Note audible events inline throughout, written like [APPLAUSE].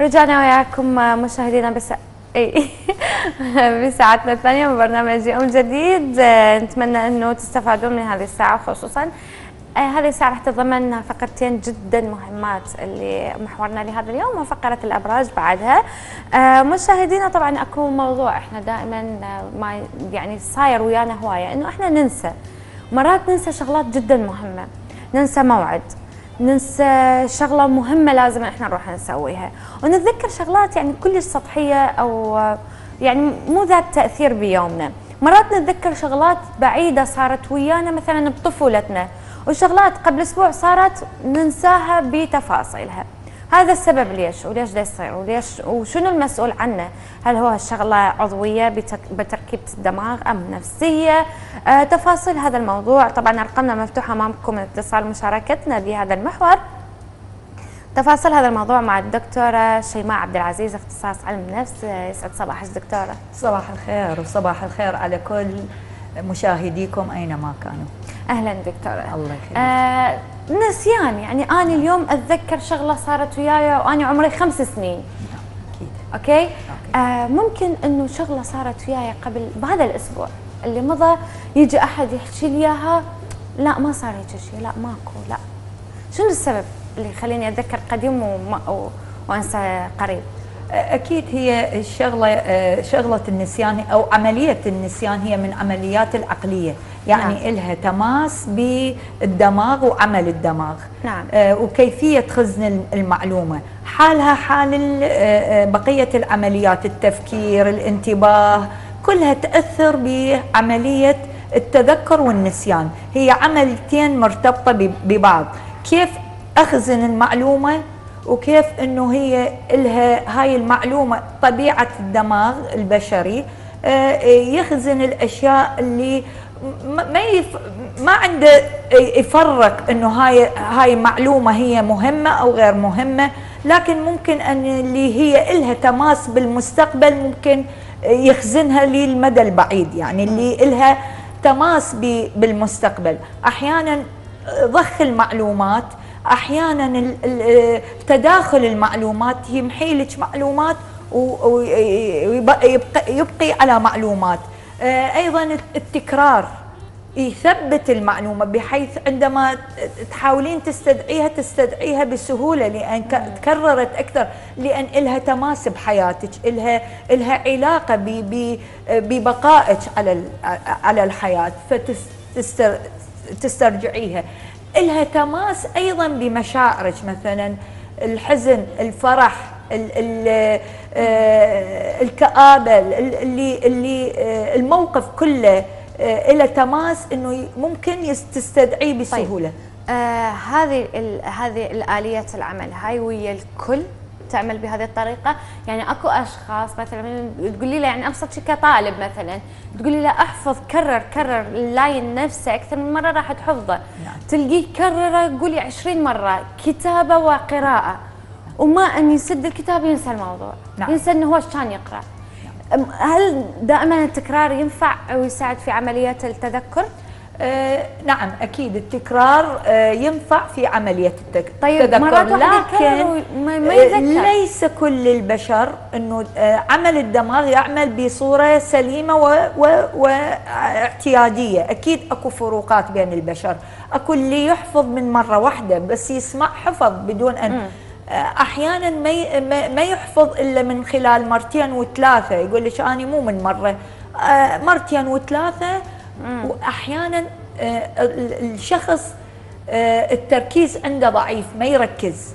رجعنا وياكم مشاهدينا بس [LAUGHS] بساعتنا الثانية من برنامج يوم جديد. نتمنى إنه تستفادون من هذه الساعة خصوصا هذه الساعة راح تتضمن فقرتين جدا مهمات اللي محورنا لهذا اليوم وفقرة الأبراج بعدها. مشاهدينا طبعا أكو موضوع إحنا دائما ما يعني صاير ويانا هواية إنه إحنا ننسى. مرات ننسى شغلات جدا مهمة ننسى موعد. ننسى شغلة مهمة لازم إحنا نروح نسويها. ونتذكر شغلات يعني كلش سطحية أو يعني مو ذات تأثير بيومنا. مرات نتذكر شغلات بعيدة صارت ويانا مثلا بطفولتنا وشغلات قبل أسبوع صارت ننساها بتفاصيلها. هذا السبب ليش؟ وليش ده يصير؟ وليش؟ وشنو المسؤول عنه؟ هل هو الشغلة عضوية بتركيبة الدماغ أم نفسية؟ آه تفاصيل هذا الموضوع. طبعا أرقامنا مفتوحة أمامكم اتصال مشاركتنا بهذا المحور. تفاصيل هذا الموضوع مع الدكتورة شيماء عبد العزيز اختصاص علم النفس يسعد صباحك دكتورة صباح الخير وصباح الخير على كل مشاهديكم أينما كانوا. أهلا دكتورة. الله يخليك. آه نسيان يعني أنا اليوم أتذكر شغلة صارت وياي وأنا عمري خمس سنين. أكيد. okay, okay. آه ممكن أنه شغلة صارت وياي قبل بهذا الأسبوع. اللي مضى يجي أحد يحكي لي إياها لا ما صار هيك شيء لا ماكو لا. شنو السبب اللي يخليني أتذكر قديم وما وأنسى قريب؟ أكيد هي الشغله شغلة النسيان أو عملية النسيان هي من عمليات العقلية. يعني نعم. لها تماس بالدماغ وعمل الدماغ. نعم. وكيفية خزن المعلومة. حالها حال بقية العمليات التفكير الانتباه كلها تأثر بعملية التذكر والنسيان. هي عمليتين مرتبطة ببعض. كيف أخزن المعلومة؟ وكيف إنه هي لها هاي المعلومة طبيعة الدماغ البشري يخزن الأشياء اللي ما يف ما عنده يفرق إنه هاي هاي معلومة هي مهمة أو غير مهمة. لكن ممكن أن اللي هي لها تماس بالمستقبل ممكن يخزنها للمدى البعيد يعني اللي لها تماس بالمستقبل. أحيانا ضخ المعلومات أحيانا تداخل المعلومات يمحي لك معلومات ويبقي على معلومات. أيضا التكرار يثبت المعلومة بحيث عندما تحاولين تستدعيها تستدعيها بسهولة لأن تكررت أكثر لأن لها تماس بحياتك لها لها علاقة ببقائك على على الحياة فتسترجعيها لها تماس أيضا بمشاعرك مثلا الحزن الفرح ال ال الكآبة اللي اللي الموقف كله له تماس إنه ممكن تستدعيه بسهولة طيب. آه هذه هذه الآلية العمل هاي ويا الكل تعمل بهذه الطريقة يعني أكو أشخاص مثلا تقولي له يعني أبسط شيء كطالب مثلا تقولي له أحفظ كرر كرر اللاين نفسه أكثر من مرة راح تحفظه نعم. تلقيه كرره قولي 20 مرة كتابة وقراءة وما أن يسد الكتاب ينسى الموضوع نعم. ينسى إنه هو كان يقرأ نعم. هل دائما التكرار ينفع ويساعد في عمليه التذكر آه نعم أكيد التكرار آه ينفع في عميه التذكر طيب مرات لكن ما يذكر. ليس كل البشر إنه آه عمل الدماغ يعمل بصورة سليمة واعتيادية أكيد أكو فروقات بين البشر أكو اللي يحفظ من مرة واحدة بس يسمع حفظ بدون أن م. أحيانا ما ما يحفظ إلا من خلال مرتين وثلاثة يقول لك أنا مو من مرة مرتين وثلاثة وأحيانا الشخص التركيز عنده ضعيف ما يركز.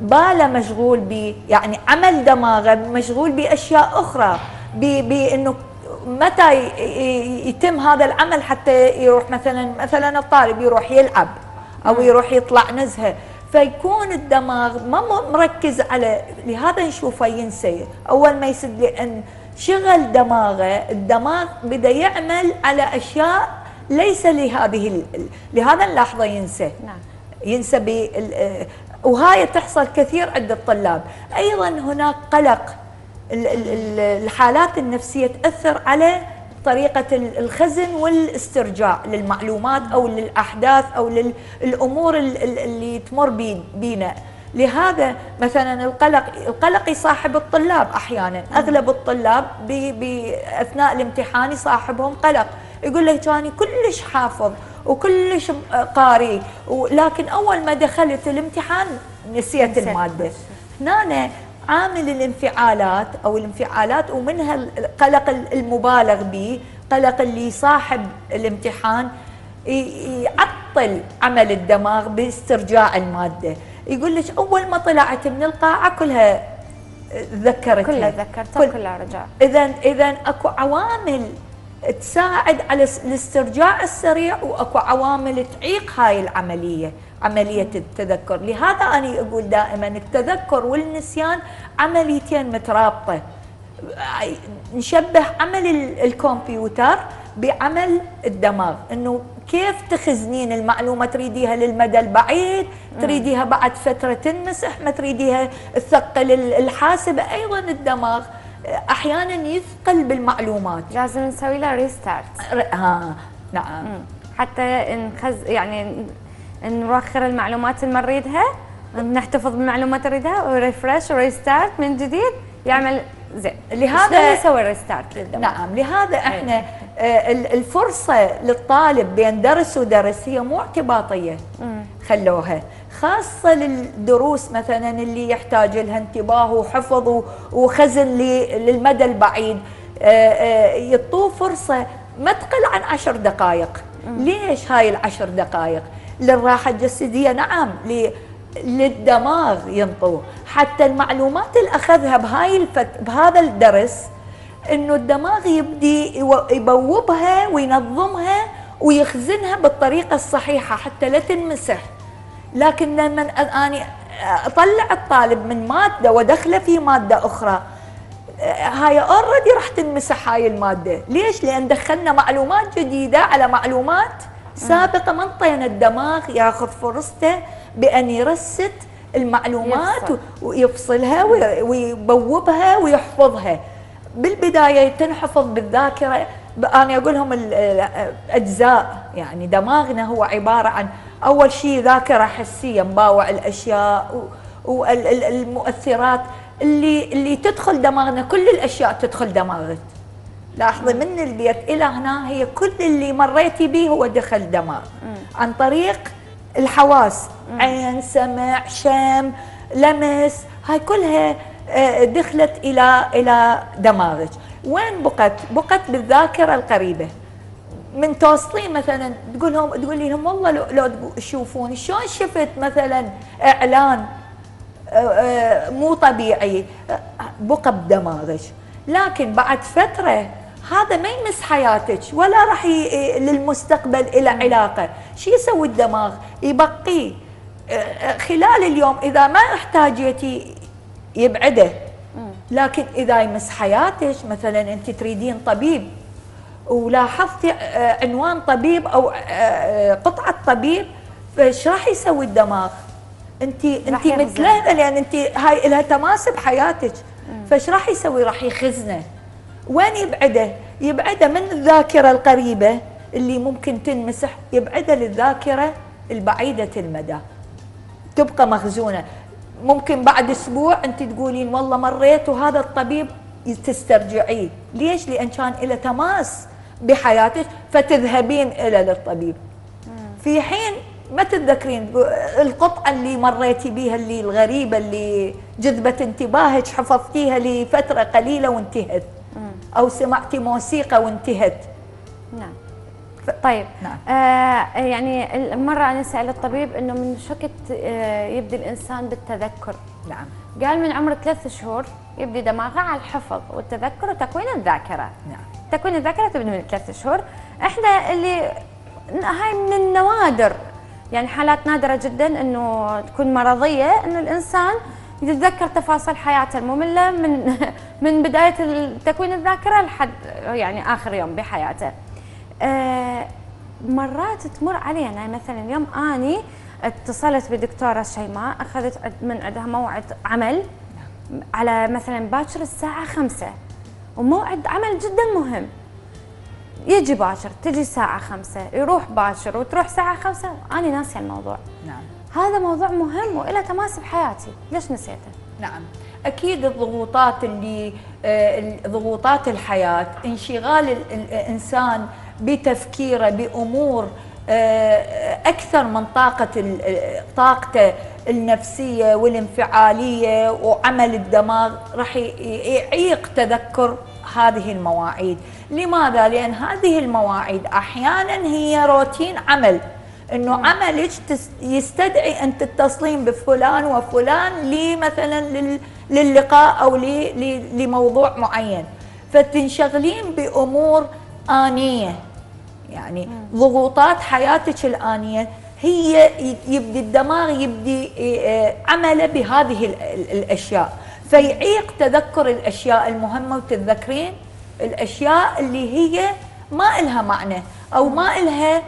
باله مشغول ب يعني عمل دماغه مشغول بأشياء أخرى بانه متى يتم هذا العمل حتى يروح مثلا مثلا الطالب يروح يلعب أو يروح يطلع نزهة. فيكون الدماغ ما مركز على لهذا نشوفه ينسى أول ما يسد لأن شغل دماغه. الدماغ بدا يعمل على أشياء ليس لهذه لهذا اللحظة ينسى. نعم. ينسى وهاي تحصل كثير عند الطلاب. أيضا هناك قلق. الحالات النفسية تأثر على طريقة الخزن والاسترجاع للمعلومات أو للأحداث أو للأمور اللي تمر بينا. لهذا مثلا القلق القلق يصاحب الطلاب أحيانا. أغلب الطلاب باثناء الامتحان يصاحبهم قلق. يقول لك جاني كلش حافظ وكلش قاري ولكن أول ما دخلت الامتحان نسيت المادة. هنا عامل الانفعالات أو الانفعالات ومنها القلق المبالغ به قلق اللي صاحب الامتحان يعطل عمل الدماغ باسترجاع المادة. يقول لك أول ما طلعت من القاعة كلها تذكرتها كلها تذكرتها كلها رجع اذا اذا أكو عوامل تساعد على الاسترجاع السريع وأكو عوامل تعيق هاي العملية عملية التذكر. لهذا أنا أقول دائما التذكر والنسيان عمليتين مترابطة. نشبه عمل الكمبيوتر بعمل الدماغ إنه كيف تخزنين المعلومة تريديها للمدى البعيد تريديها بعد فترة تنمسح ما تريديها تثقل الحاسبه أيضا الدماغ أحيانا يثقل بالمعلومات. لازم نسوي له restart ها نعم. حتى نخز يعني نوخر المعلومات اللي نريدها نحتفظ بالمعلومات اللي نريدها و refresh و restart من جديد يعمل زين لهذا نسوي ريستارت للدماغ نعم لهذا إحنا آه الفرصة للطالب بين درس ودرس هي مو اعتباطية. خلوها. خاصة للدروس مثلا اللي يحتاج لها انتباه وحفظ وخزن للمدى البعيد. آه، آه، يطوه فرصة ما تقل عن عشر دقائق. ليش هاي العشر دقائق؟ للراحة الجسدية. نعم للدماغ ينطوه. حتى المعلومات اللي أخذها بهاي الفت... بهذا الدرس إنه الدماغ يبدي يبوبها وينظمها ويخزنها بالطريقة الصحيحة حتى لا تنمسح. لكن لما أني أطلع الطالب من مادة وادخله في مادة أخرى هاي اوريدي راح تنمسح هاي المادة، ليش؟ لأن دخلنا معلومات جديدة على معلومات سابقة ما انطينا الدماغ ياخذ فرصته بأن يرست المعلومات يفصل. ويفصلها ويبوبها ويحفظها. بالبداية تنحفظ بالذاكرة. أنا أقول لهم الأجزاء. يعني دماغنا هو عبارة عن أول شيء ذاكرة حسية مباوع الأشياء والمؤثرات اللي اللي تدخل دماغنا كل الأشياء تدخل دماغك. لاحظي من البيت إلى هنا هي كل اللي مريتي به هو دخل دماغ. عن طريق الحواس. عين سمع شم لمس هاي كلها آه، دخلت إلى إلى دماغك. وين بقت؟ بقت بالذاكرة القريبة. من توصلين مثلا تقول لهم تقول لهم والله لو, لو تشوفون شلون شفت مثلا إعلان آه، آه، مو طبيعي بقى بدماغك. لكن بعد فترة هذا ما يمس حياتك ولا راح للمستقبل إلى علاقة. شو يسوي الدماغ؟ يبقيه آه، خلال اليوم إذا ما احتاجيتي يبعده. لكن إذا يمس حياتك مثلا أنت تريدين طبيب ولاحظتي آه، عنوان طبيب أو آه، آه، قطعة طبيب فايش راح يسوي الدماغ؟ أنت أنت متلهبة لأن أنت هاي لها تماس بحياتك فايش راح يسوي؟ راح يخزنه وين يبعده؟ يبعده من الذاكرة القريبة اللي ممكن تنمسح يبعده للذاكرة البعيدة المدى. تبقى مخزونة. ممكن بعد أسبوع أنت تقولين والله مريت وهذا الطبيب تسترجعيه. ليش؟ لأن كان له تماس بحياتك فتذهبين إلى للطبيب. في حين ما تتذكرين القطعة اللي مريتي بها اللي الغريبة اللي جذبت انتباهك حفظتيها لفترة قليلة وانتهت. أو سمعتي موسيقى وانتهت. نعم. طيب. نعم. آه يعني مرة أنا سأل الطبيب إنه من شكت آه يبدي الإنسان بالتذكر؟ نعم. قال من عمر ثلاث شهور يبدي دماغه على الحفظ والتذكر وتكوين الذاكرة. نعم. تكوين الذاكرة تبدأ من ثلاث شهور. إحنا اللي هاي من النوادر. يعني حالات نادرة جدا إنه تكون مرضية إنه الإنسان يتذكر تفاصيل حياته المملة من [LAUGHS] من بداية تكوين الذاكرة لحد يعني آخر يوم بحياته. آه مرات تمر علينا مثلا اليوم أني اتصلت بدكتورة شيماء أخذت من عندها موعد عمل على مثلا باكر الساعة خمسة. وموعد عمل جدا مهم. يجي باكر تجي الساعة خمسة يروح باكر وتروح الساعة خمسة. أنا ناسية الموضوع. نعم. هذا موضوع مهم وله تماس بحياتي ليش نسيته؟ نعم. أكيد الضغوطات اللي آه، ضغوطات الحياة انشغال ال- الإنسان بتفكيره بأمور آه، أكثر من طاقة ال- طاقته النفسية والانفعالية وعمل الدماغ راح يعيق تذكر هذه المواعيد. لماذا؟ لأن هذه المواعيد أحيانا هي روتين عمل. إنه عملك يستدعي أن تتصلين بفلان وفلان لمثلا لل- للقاء أو لموضوع معين. فتنشغلين بأمور آنية. يعني ضغوطات حياتك الآنية. هي يبدي الدماغ يبدي عمله بهذه ال- ال- الأشياء. فيعيق تذكر الأشياء المهمة وتتذكرين الأشياء اللي هي ما إلها معنى أو ما إلها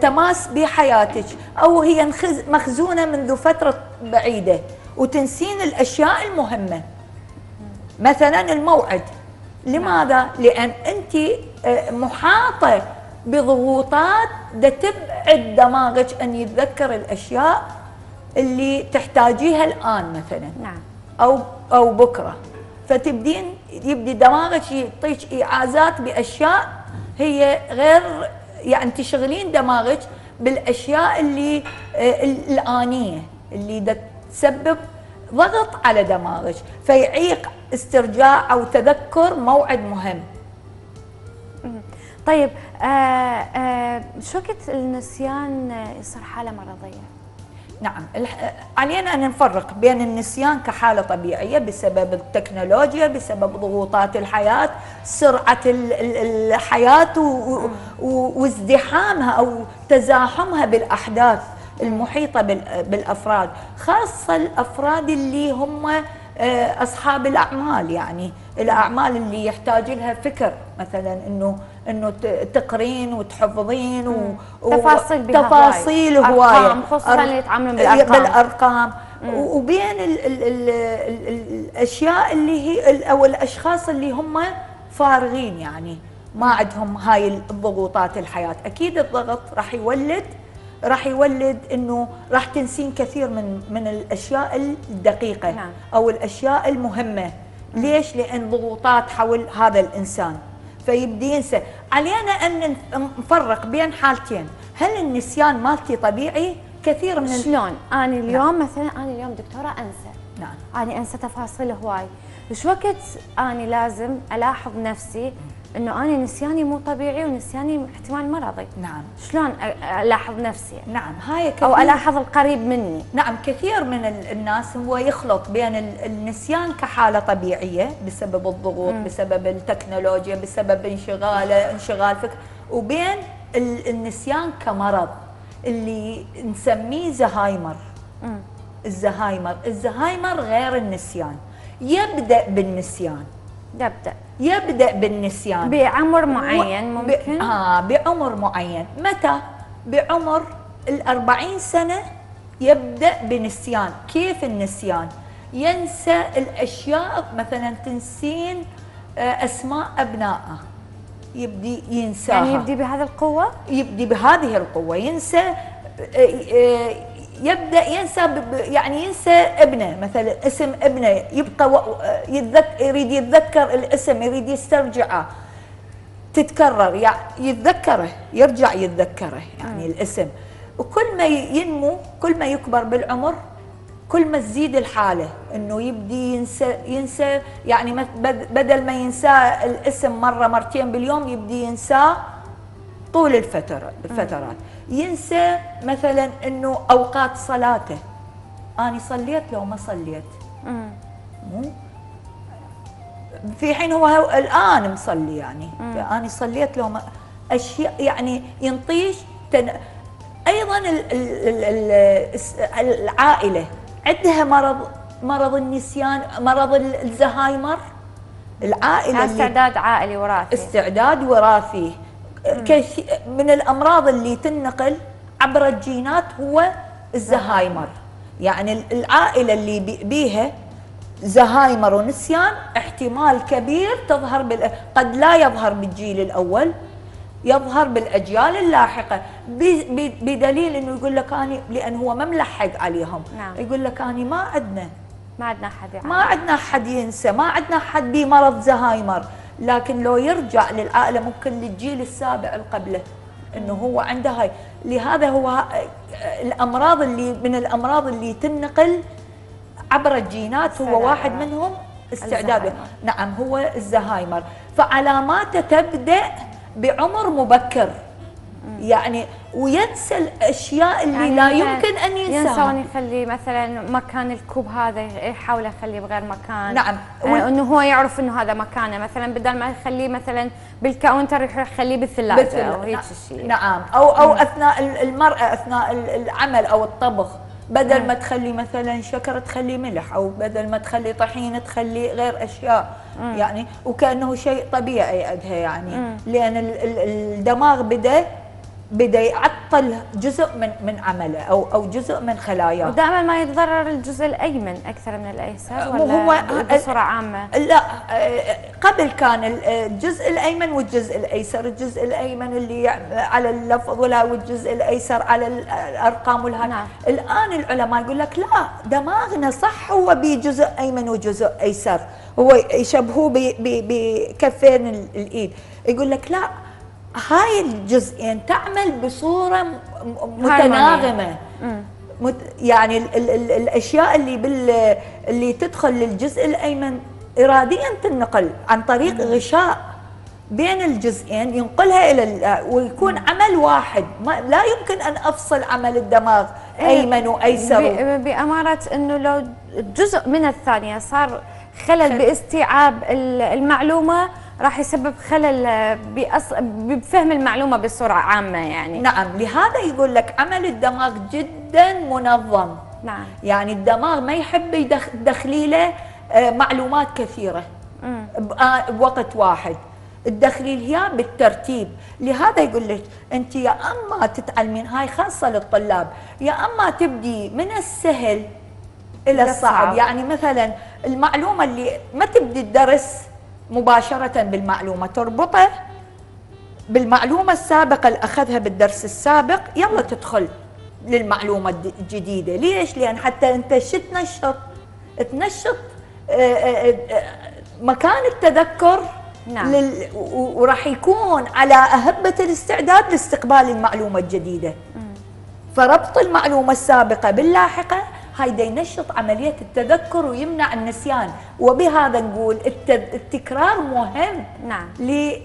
تماس بحياتك أو هي مخزونة منذ فترة بعيدة. وتنسين الأشياء المهمة. مثلا الموعد. لماذا؟ لأن أنت آه، محاطة بضغوطات دا تبعد دماغك أن يتذكر الأشياء اللي تحتاجيها الآن مثلا. نعم. أو أو بكرة. فتبدين يبدي دماغك يعطيك إيعازات بأشياء هي غير يعني تشغلين دماغك بالأشياء اللي آه، الآنية اللي تسبب ضغط على دماغك فيعيق استرجاع أو تذكر موعد مهم. طيب آه آه شو وقت النسيان يصير حالة مرضية؟ نعم. علينا أن نفرق بين النسيان كحالة طبيعية بسبب التكنولوجيا بسبب ضغوطات الحياة سرعة ال- ال- الحياة وازدحامها أو تزاحمها بالأحداث المحيطة بال- بالأفراد خاصة الأفراد اللي هم آه، أصحاب الأعمال يعني الأعمال اللي يحتاج لها فكر مثلا إنه ت- تقرين وتحفظين و- تفاصيل بها تفاصيل هواي. هواية أرقام، خصوصاً أر- اللي يتعاملون. بالأرقام و- وبين ال ال ال ال ال الأشياء اللي هي ال- أو الأشخاص اللي هم فارغين يعني ما عندهم هاي الضغوطات الحياة أكيد الضغط راح يولد راح يولد إنه راح تنسين كثير من من الأشياء الدقيقة نعم. أو الأشياء المهمة. ليش؟ لأن ضغوطات حول هذا الإنسان. فيبدي ينسى. علينا أن نفرق بين حالتين. هل النسيان مالتي طبيعي؟ كثير من شلون؟ أنا اليوم مثلا أنا اليوم دكتورة انسى نعم. اني انسى تفاصيل هواي. وش وقت اني لازم ألاحظ نفسي إنه أنا نسياني مو طبيعي ونسياني احتمال مرضي. نعم. شلون ألاحظ نفسي؟ نعم. هاي كثير أو ألاحظ القريب مني. نعم كثير من ال- الناس هو يخلط بين ال- النسيان كحالة طبيعية بسبب الضغوط بسبب التكنولوجيا بسبب انشغاله انشغال فكر وبين ال- النسيان كمرض اللي نسميه زهايمر. الزهايمر. الزهايمر غير النسيان. يبدأ بالنسيان. يبدأ. يبدأ بالنسيان. بعمر معين و- ب- ممكن آه بعمر معين. متى؟ بعمر الأربعين سنة يبدأ بنسيان. كيف النسيان؟ ينسى الأشياء مثلا تنسين آه، أسماء أبنائه. يبدي ينساها. يعني يبدي بهذه القوة؟ يبدي بهذه القوة. ينسى آه، آه، يبدأ ينسى يعني ينسى ابنه. مثلا اسم ابنه يبقى و- آه، يتذك يريد يتذكر الاسم يريد يسترجعه. تتكرر يعني يتذكره يرجع يتذكره يعني الاسم. وكل ما ينمو كل ما يكبر بالعمر كل ما تزيد الحالة. إنه يبدي ينسى ينسى يعني بدل ما ينسى الاسم مرة مرتين باليوم يبدي ينساه طول الفترة الفترات. ينسى مثلا إنه أوقات صلاته. أني صليت لو ما صليت. مو؟ في حين هو هو الآن مصلي يعني. أني صليت لو ما أشياء يعني ينطيش تن... أيضا ال... ال... ال... العائلة. عندها مرض مرض النسيان مرض ال- الزهايمر. العائلة استعداد عائلي وراثي. استعداد وراثي. من الأمراض اللي تنقل عبر الجينات هو الزهايمر. يعني ال- العائلة اللي بي- بيها زهايمر ونسيان احتمال كبير تظهر بال... قد لا يظهر بالجيل الأول يظهر بالأجيال اللاحقة. ب- ب- بدليل إنه يقول لك اني لأن هو ما ملحق عليهم. نعم. يقول لك أني ما عندنا ما عندنا حد يعني ما عندنا حد ينسى ما عندنا حد بمرض زهايمر. لكن لو يرجع للعائله ممكن للجيل السابع اللي قبله إنه هو عنده هاي لهذا هو ه- الأمراض اللي من الأمراض اللي تنقل عبر الجينات هو. واحد منهم استعداده. نعم هو الزهايمر فعلاماته تبدأ بعمر مبكر يعني وينسى الأشياء اللي يعني لا يمكن أن ينساها. ينسون يخلي مثلا مكان الكوب هذا يحاول يخليه بغير مكان؟ نعم. آه إنه هو يعرف إنه هذا مكانه. مثلا بدل ما يخليه مثلا بالكاونتر يروح يخليه بالثلاجة مثل- أو هيك نعم- شيء. نعم. أو أو أثناء ال- المرأة أثناء ال- العمل أو الطبخ. بدل ما تخلي مثلا شكر تخلي ملح أو بدل ما تخلي طحين تخلي غير أشياء. يعني وكأنه شيء طبيعي عندها يعني. لأن ال- ال- الدماغ بدا بدأ يعطل جزء من من عمله أو أو جزء من خلاياه ودائما ما يتضرر الجزء الأيمن أكثر من الأيسر ولا هو- بصورة عامة؟ لا قبل كان ال- الجزء الأيمن والجزء الأيسر، الجزء الأيمن اللي على اللفظ ولا والجزء الأيسر على ال- الأرقام والها نعم. الآن العلماء يقول لك لا دماغنا صح هو بجزء أيمن وجزء أيسر، هو يشبهوه بكفين ال- الإيد، يقول لك لا هاي الجزئين تعمل بصورة متناغمة. مت يعني ال ال ال الأشياء اللي بال اللي تدخل للجزء الأيمن اراديا تنقل عن طريق غشاء بين الجزئين ينقلها إلى ال- ويكون عمل واحد. ما لا يمكن أن أفصل عمل الدماغ أيمن وأيسر. ب- بأمارة أنه لو جزء من الثانية صار خلل باستيعاب ال- المعلومة راح يسبب خلل بأص... بفهم المعلومة بصورة عامة يعني. نعم لهذا يقول لك عمل الدماغ جدا منظم. نعم. يعني الدماغ ما يحب يدخ- تدخلي له آه، معلومات كثيرة بآ- بوقت واحد. الدخلي هي بالترتيب. لهذا يقول لك أنت يا أما تتعلمين هاي خاصة للطلاب يا أما تبدي من السهل إلى الصعب. يعني مثلا المعلومة اللي ما تبدي الدرس مباشرة بالمعلومة. تربطه بالمعلومة السابقة اللي أخذها بالدرس السابق. يلا تدخل للمعلومة الجديدة. ليش؟ لأن حتى أنت شو تنشط تنشط آه، آه، آه، مكان التذكر نعم. لل... و- وراح يكون على أهبة الاستعداد لاستقبال المعلومة الجديدة. فربط المعلومة السابقة باللاحقة هيدا ينشط عملية التذكر ويمنع النسيان وبهذا نقول الت- التكرار مهم نعم.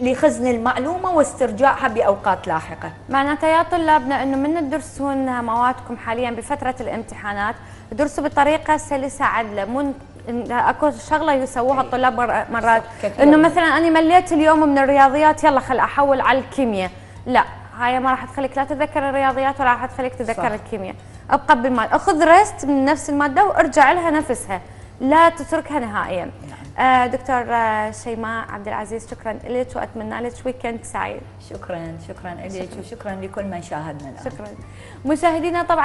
لخزن المعلومة واسترجاعها بأوقات لاحقة معناتها يا طلابنا إنه من تدرسون موادكم حاليا بفترة الامتحانات درسوا بطريقة سلسة عدلة مو إن أكو شغلة يسووها الطلاب مر- مرات. إنه مثلا أنا مليت اليوم من الرياضيات يلا خل أحول على الكيمياء لا هاي ما راح تخليك لا تتذكر الرياضيات ولا راح تخليك تتذكر. الكيمياء أبقى بالماده أخذ ريست من نفس المادة وأرجع لها نفسها. لا تتركها نهائيا. آه دكتور آه شيماء عبد العزيز شكرا لك وأتمنى لك ويكند سعيد. شكرا شكرا لك وشكرا لكل من شاهدنا الآن. شكرا. مشاهدينا طبعا